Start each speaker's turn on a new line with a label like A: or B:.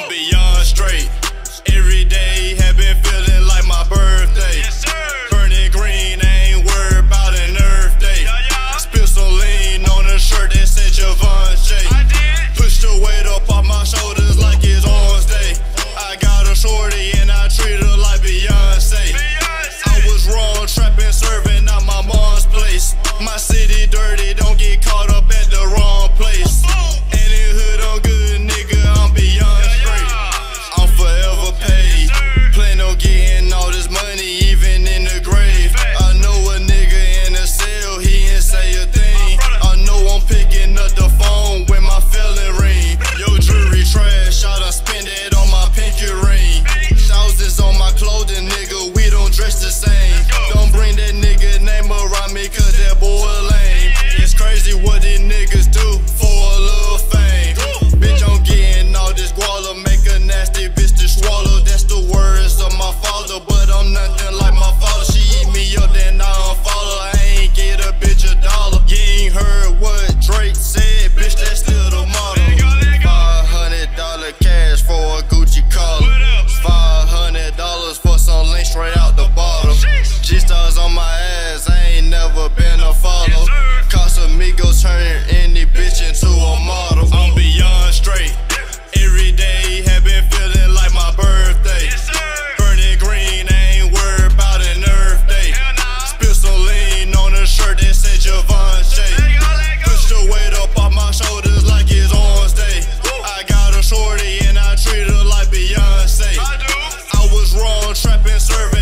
A: I'll be. serving.